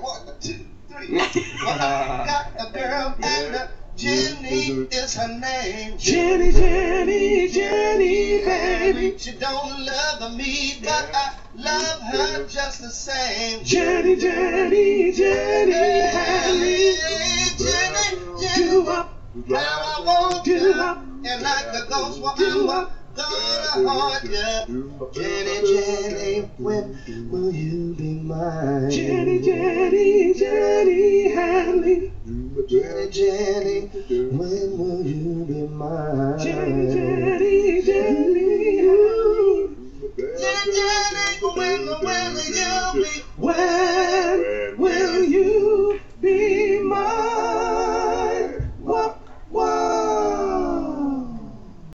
One, two, three. Well, I got a girl and uh, Jenny is her name. Jenny, Jenny, Jenny, baby. She don't love me, but I love her just the same. Jenny, Jenny, Jenny, Hanley. Jenny, Do Jenny, up, how I want do up, And like the ghost, well, I'm gonna haunt you. Jenny, Jenny, when will you be mine? Jenny, Jenny, Jenny, Hanley. Jenny, Jenny, when will you be mine? Jenny, Jenny, Jenny, Hanley. Jenny, Jenny, when will you be When